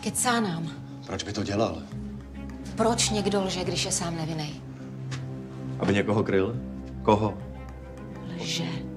Kecá nám. Proč by to dělal? Proč někdo lže, když je sám nevinný? Aby někoho kryl? Koho? Lže.